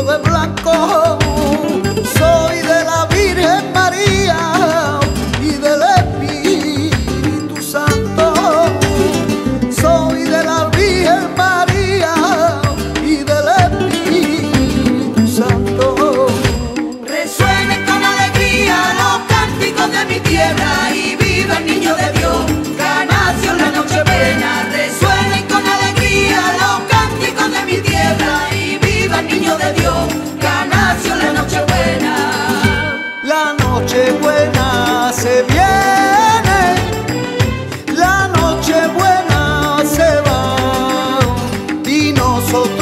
mi Oh.